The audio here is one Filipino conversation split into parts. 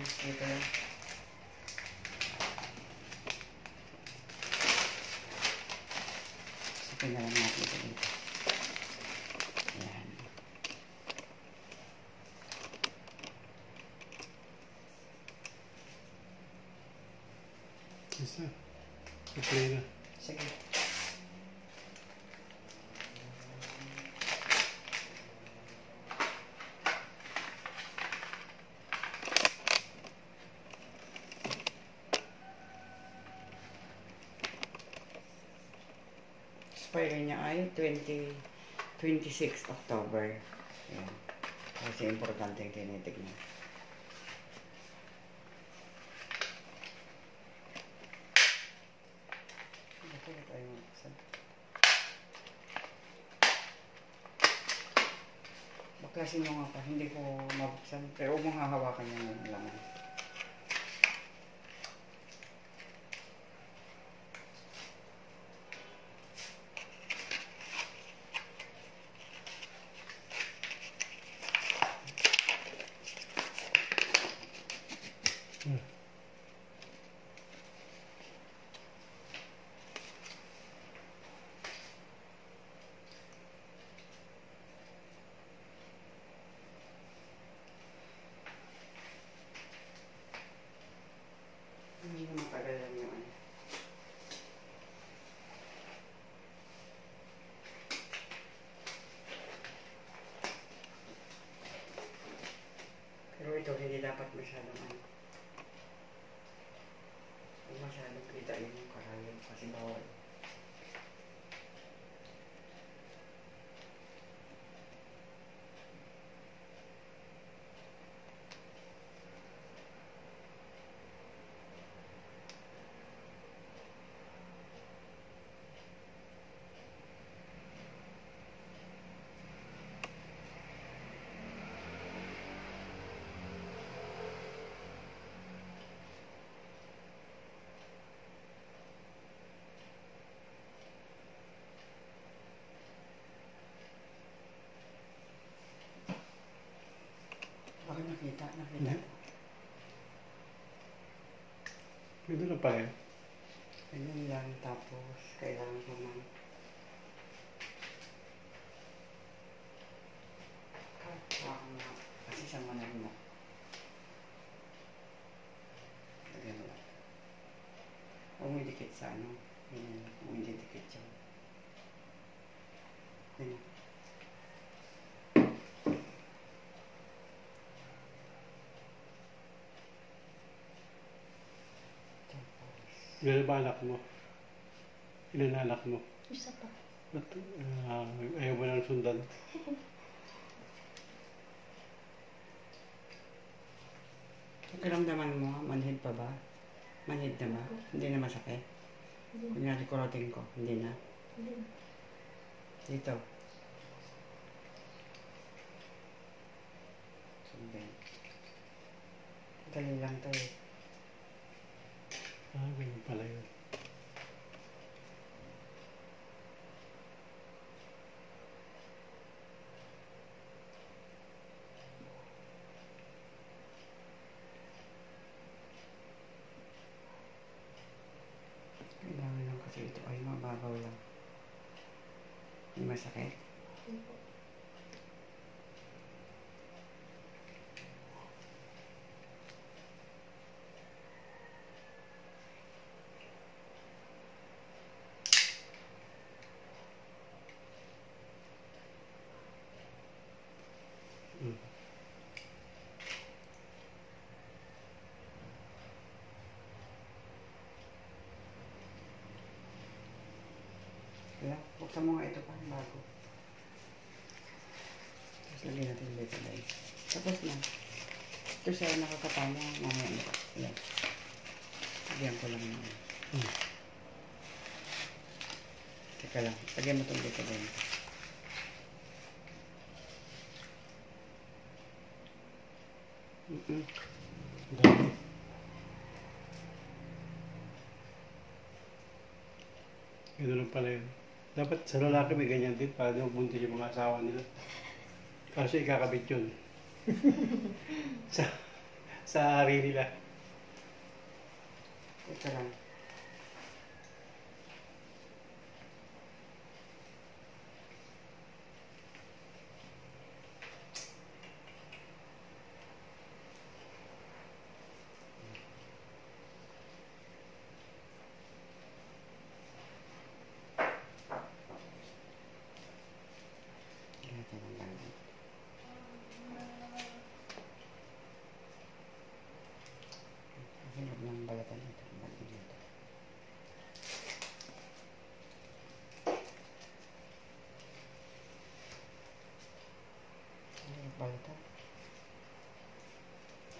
yan. Dito yan. Sakay na lang natin ito dito. Ayan. Isa. I-play na. Sige. Expire niya ay 20, 26 October. Ayan. Kasi importante yung tinitignan. Baklasin mo nga pa, hindi ko mabuksan. Pero huwag mong hahawakan yung laman. Hindi na matagal lang yung ano. Pero ito, hindi dapat masyadong ano. Huwag masyadong kita yung karayom kasi bawal. Baka nakita, nakita. Hindi. Pwede na pala yan. Ganyan lang, tapos kailangan ko ng kapwa nga. Kasi sa mga na. Lagyan mo lang. Huwag mo idikit sa ano. Ganyan, huwag mo idikit siya. Ganyan. Tapos, Ilan ba anak mo? Ilan anak mo? Isa pa. Ba't ah, ayaw mo nang sundan? Pakiramdaman mo, manhid pa ba? Manhid na ba? Hindi na masakit? Hindi. Kunyari kurotin ko, hindi na. Hindi. Dito. Sundin. Dali lang to eh. Ah, ganun pala yun. Kailangan lang kasi ito ay mababaw lang. Hindi masakit. Hindi po. Mm. Kaya, buksan mo nga ito pa, bago. Tapos lagyan natin dito guys. Tapos na. Ito siya nakakatama. Mamaya na. Ayan. Lagyan ko lang yun. Mm. Teka lang. Lagyan mo itong dito din. Mm-mm. Dami. Ganun lang pala yun. Dapat sa lalaki may ganyan din para daw buntis yung mga asawa nila. Kasi ikakabit yun. sa, sa ari nila. Ito lang. Ito lang lang. Hirap ng balatan ito. Balatan dito. Ano yung balatan?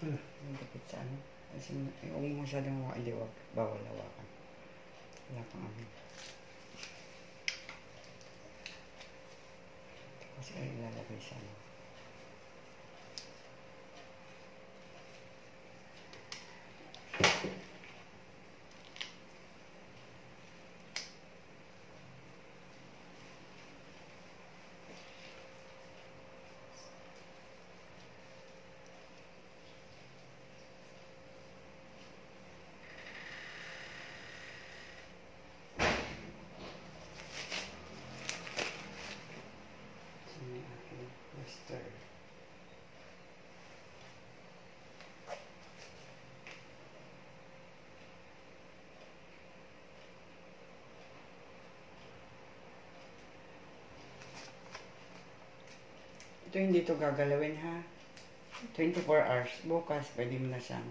Ano? Yung kapit sa ano? Kasi huwag mo masyadong hawakan. Hindi, wag. Bawal hawakan. Wala pang ano. Kasi ay ilalagay sa ano. Sa may aking master. Ito hindi to gagalawin ha. 24 hours. Bukas pwede mo na siyang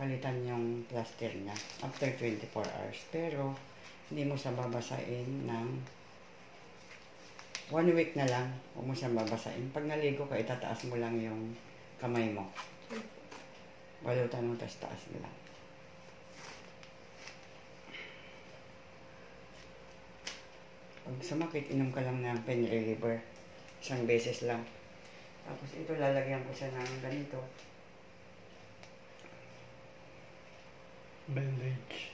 palitan yung plaster niya after 24 hours. Pero hindi mo siya babasain ng one week na lang. Huwag mo siyang babasain. Pag naligo ka, itataas mo lang yung kamay mo. Balutan mo, tapos taas mo lang. Pag sumakit, inom ka lang ng pain reliever. Isang beses lang. Tapos ito, lalagyan ko siya ng ganito. Bandage.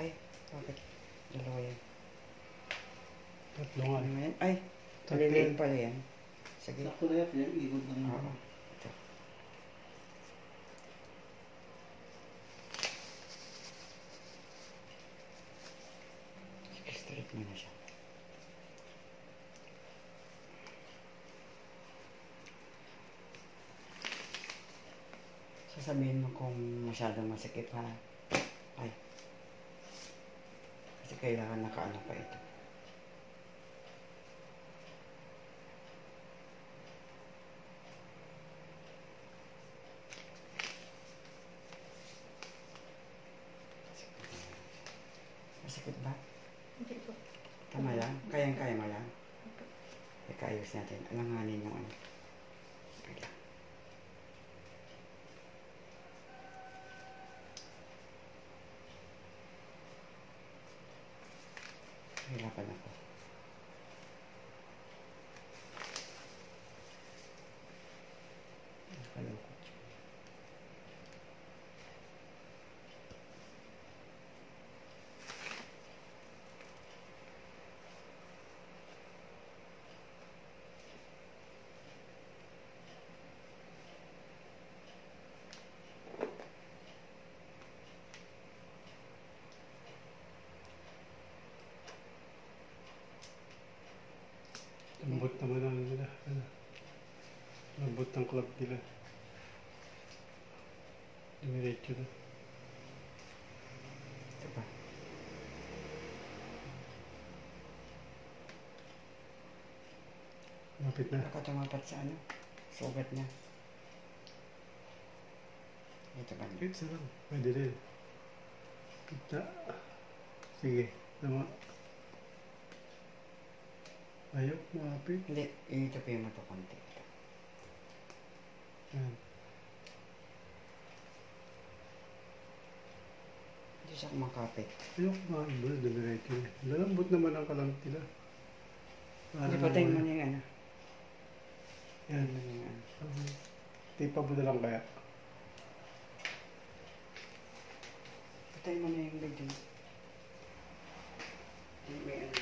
Ay, bakit? Dalawa yan. Tatlo nga. Ano yan? Ay, maliliit pala yan. Sige. Sakto na yan, pinag-ikot lang Oo. yun. Ito. Na siya. Sasabihin mo kung masyadong masakit ha. Ay. Kasi kailangan nakaano pa ito. Masakit ba? Tama lang? Kayang-kaya mo lang? Teka, ayos natin. Alanganin yung ano. Sige lang. Hirapan ako. Nakalungkot siya. Lambot naman ang nila. Ano? Lambot ng club nila. Dumiretso na. Ito pa. Mapit na. Baka tumapat sa ano? Sugat niya. Ito ba? Wait, sa lang. Pwede rin. Kita. Sige. Tama. Ayaw, mapit. Hindi, itupin mo ito konti. Ito. Yan. gusto ko makapit. Ayoko nga, ibal, daliretso. Lalambot naman ang kalamit nila. Hindi, patayin mo na yung ano. Yan. Patayin mo na yung ano. Tipa mo na lang kaya. Patayin mo na yung bag. Hindi, may ano.